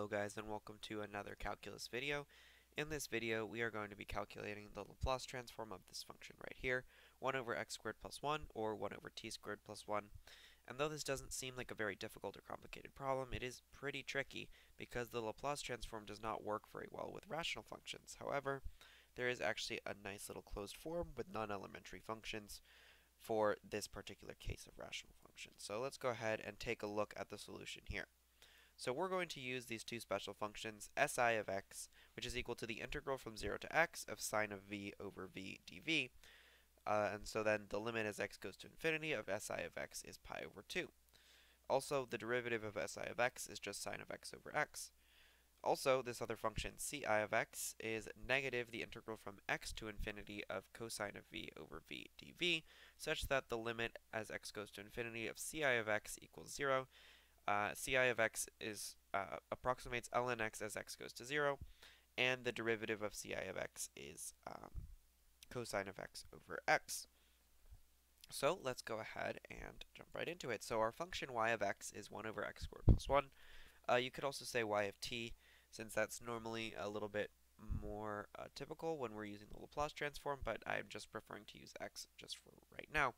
Hello guys and welcome to another calculus video. In this video we are going to be calculating the Laplace transform of this function right here, 1 over x squared plus 1 or 1 over t squared plus 1. And though this doesn't seem like a very difficult or complicated problem, it is pretty tricky because the Laplace transform does not work very well with rational functions. However, there is actually a nice little closed form with non-elementary functions for this particular case of rational functions. So let's go ahead and take a look at the solution here. So we're going to use these two special functions, si of x, which is equal to the integral from 0 to x of sine of v over v dv. Uh, and so then the limit as x goes to infinity of si of x is pi over 2. Also, the derivative of si of x is just sine of x over x. Also, this other function, ci of x, is negative the integral from x to infinity of cosine of v over v dv, such that the limit as x goes to infinity of ci of x equals 0, uh, ci of x is uh, approximates ln x as x goes to 0, and the derivative of ci of x is um, cosine of x over x. So let's go ahead and jump right into it. So our function y of x is 1 over x squared plus 1. Uh, you could also say y of t, since that's normally a little bit more uh, typical when we're using the Laplace transform, but I'm just preferring to use x just for right now.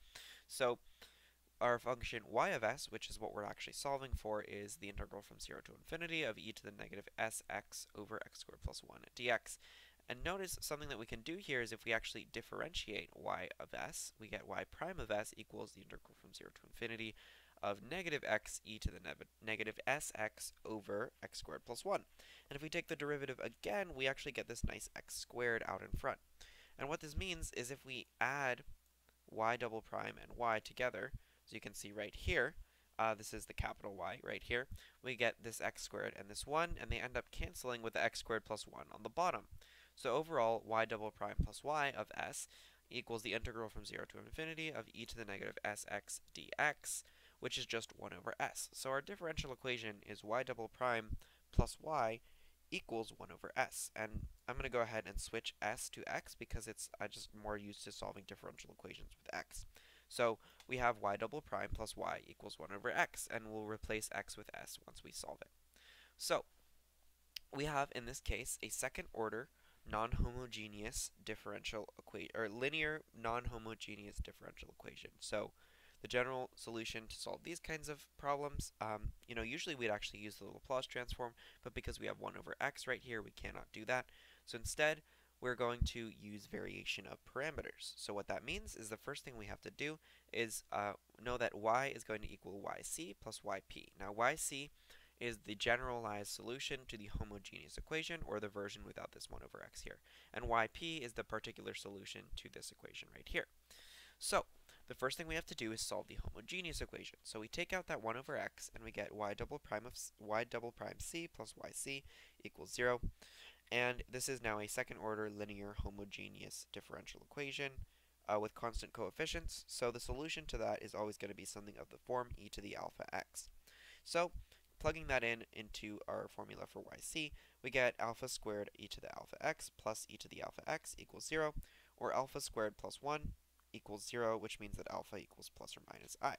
So our function y of s, which is what we're actually solving for, is the integral from 0 to infinity of e to the negative sx over x squared plus 1 dx. And notice something that we can do here is if we actually differentiate y of s, we get y prime of s equals the integral from 0 to infinity of negative x e to the ne negative sx over x squared plus 1. And if we take the derivative again, we actually get this nice x squared out in front. And what this means is if we add y double prime and y together, so you can see right here, uh, this is the capital Y right here, we get this x squared and this 1, and they end up canceling with the x squared plus 1 on the bottom. So overall, y double prime plus y of s equals the integral from 0 to infinity of e to the negative sx dx, which is just 1 over s. So our differential equation is y double prime plus y equals 1 over s. And I'm going to go ahead and switch s to x because it's I just more used to solving differential equations with x. So we have y double prime plus y equals 1 over x, and we'll replace x with s once we solve it. So we have, in this case, a second order non-homogeneous differential equation, or linear non-homogeneous differential equation. So the general solution to solve these kinds of problems, um, you know, usually we'd actually use the Laplace transform, but because we have 1 over x right here, we cannot do that. So instead, we're going to use variation of parameters. So what that means is the first thing we have to do is uh, know that y is going to equal yc plus yp. Now yc is the generalized solution to the homogeneous equation, or the version without this 1 over x here. And yp is the particular solution to this equation right here. So, the first thing we have to do is solve the homogeneous equation. So we take out that 1 over x, and we get y double prime of y double prime c plus yc equals 0. And this is now a second order linear homogeneous differential equation uh, with constant coefficients. So the solution to that is always going to be something of the form e to the alpha x. So plugging that in into our formula for yc, we get alpha squared e to the alpha x plus e to the alpha x equals 0, or alpha squared plus 1 equals 0, which means that alpha equals plus or minus i.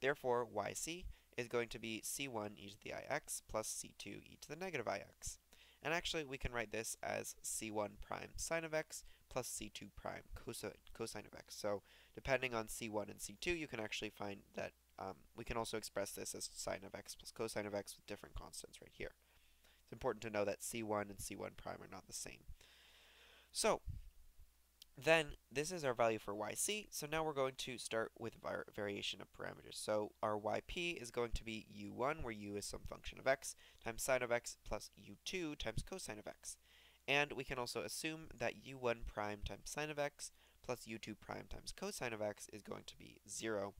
Therefore, yc is going to be c1 e to the ix plus c2 e to the negative ix. And actually, we can write this as c1 prime sine of x plus c2 prime cosine, cosine of x. So depending on c1 and c2, you can actually find that um, we can also express this as sine of x plus cosine of x with different constants right here. It's important to know that c1 and c1 prime are not the same. So then this is our value for yc, so now we're going to start with var variation of parameters. So our yp is going to be u1, where u is some function of x, times sine of x plus u2 times cosine of x. And we can also assume that u1 prime times sine of x plus u2 prime times cosine of x is going to be 0.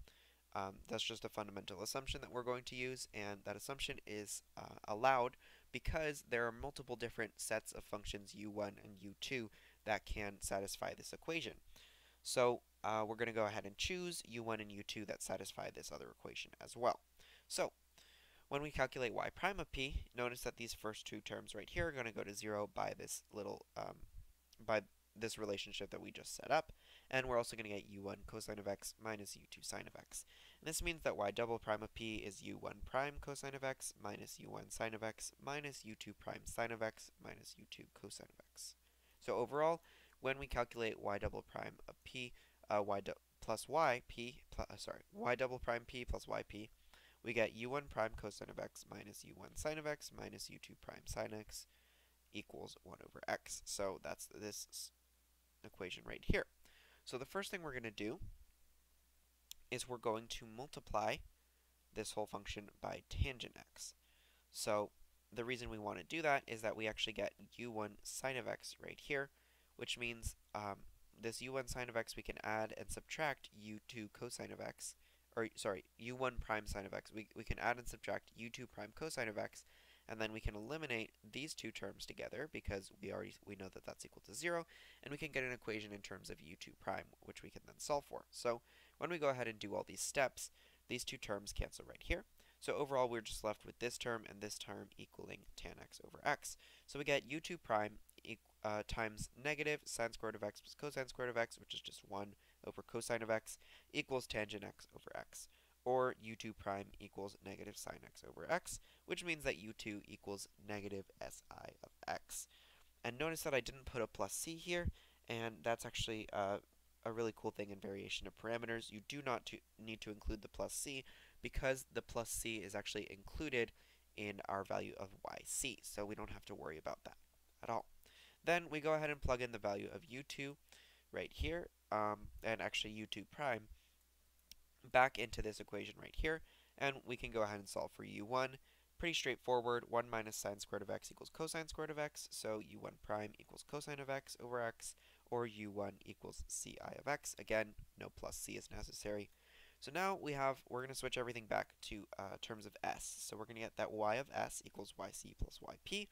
Um, that's just a fundamental assumption that we're going to use, and that assumption is uh, allowed because there are multiple different sets of functions u1 and u2 that can satisfy this equation. So uh, we're going to go ahead and choose u1 and u2 that satisfy this other equation as well. So when we calculate y prime of p, notice that these first two terms right here are going to go to 0 by this little, um, by this relationship that we just set up. And we're also going to get u1 cosine of x minus u2 sine of x. And this means that y double prime of p is u1 prime cosine of x minus u1 sine of x minus u2 prime sine of x minus u2 cosine of x. So overall, when we calculate y double prime of p, uh, y plus y p, uh, sorry, y double prime p plus y p, we get u1 prime cosine of x minus u1 sine of x minus u2 prime sine x equals 1 over x. So that's this equation right here. So the first thing we're going to do is we're going to multiply this whole function by tangent x. So the reason we want to do that is that we actually get u1 sine of x right here, which means um, this u1 sine of x we can add and subtract u2 cosine of x, or sorry, u1 prime sine of x. We, we can add and subtract u2 prime cosine of x, and then we can eliminate these two terms together because we already we know that that's equal to 0, and we can get an equation in terms of u2 prime, which we can then solve for. So when we go ahead and do all these steps, these two terms cancel right here. So overall, we're just left with this term and this term equaling tan x over x. So we get u2 prime uh, times negative sine squared of x plus cosine squared of x, which is just 1 over cosine of x, equals tangent x over x. Or u2 prime equals negative sine x over x, which means that u2 equals negative si of x. And notice that I didn't put a plus c here, and that's actually uh, a really cool thing in variation of parameters. You do not to need to include the plus c because the plus c is actually included in our value of yc, so we don't have to worry about that at all. Then we go ahead and plug in the value of u2 right here, um, and actually u2 prime, back into this equation right here, and we can go ahead and solve for u1. Pretty straightforward, 1 minus sine squared of x equals cosine squared of x, so u1 prime equals cosine of x over x, or u1 equals ci of x. Again, no plus c is necessary. So now we have, we're going to switch everything back to uh, terms of s. So we're going to get that y of s equals yc plus yp,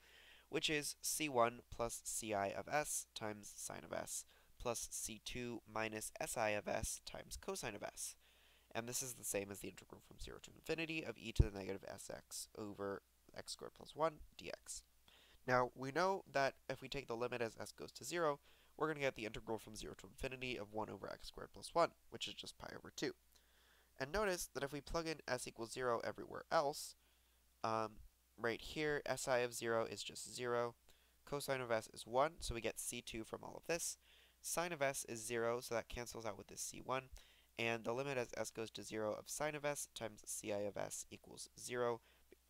which is c1 plus ci of s times sine of s, plus c2 minus si of s times cosine of s. And this is the same as the integral from 0 to infinity of e to the negative sx over x squared plus 1 dx. Now, we know that if we take the limit as s goes to 0, we're going to get the integral from 0 to infinity of 1 over x squared plus 1, which is just pi over 2. And notice that if we plug in s equals 0 everywhere else, um, right here, si of 0 is just 0, cosine of s is 1, so we get c2 from all of this. Sine of s is 0, so that cancels out with this c1. And the limit as s goes to 0 of sine of s times ci of s equals 0,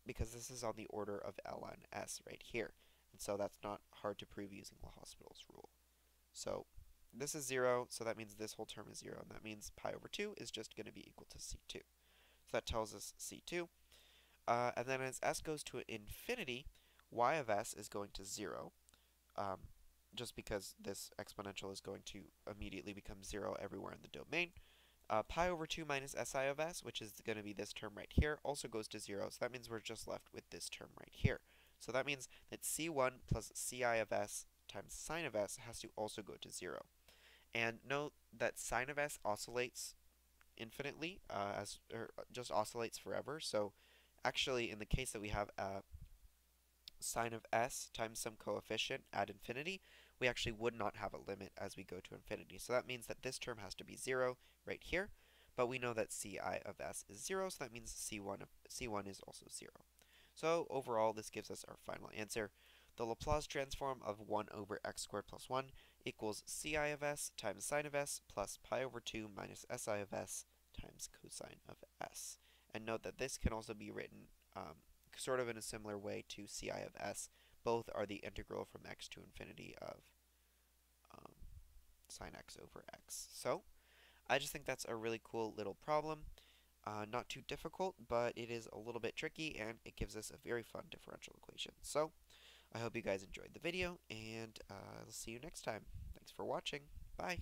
because this is on the order of ln s right here. And so that's not hard to prove using the L'Hôpital's rule. So this is 0, so that means this whole term is 0, and that means pi over 2 is just going to be equal to c2. So that tells us c2. Uh, and then as s goes to infinity, y of s is going to 0, um, just because this exponential is going to immediately become 0 everywhere in the domain. Uh, pi over 2 minus si of s, which is going to be this term right here, also goes to 0, so that means we're just left with this term right here. So that means that c1 plus ci of s times sine of s has to also go to 0. And note that sine of s oscillates infinitely, uh, as or just oscillates forever. So actually, in the case that we have a sine of s times some coefficient at infinity, we actually would not have a limit as we go to infinity. So that means that this term has to be 0 right here, but we know that ci of s is 0, so that means c1, of, c1 is also 0. So overall, this gives us our final answer. The Laplace transform of 1 over x squared plus 1 equals ci of s times sine of s plus pi over 2 minus si of s times cosine of s. And note that this can also be written um, sort of in a similar way to ci of s. Both are the integral from x to infinity of um, sine x over x. So, I just think that's a really cool little problem. Uh, not too difficult, but it is a little bit tricky, and it gives us a very fun differential equation. So, I hope you guys enjoyed the video, and uh, I'll see you next time. Thanks for watching. Bye.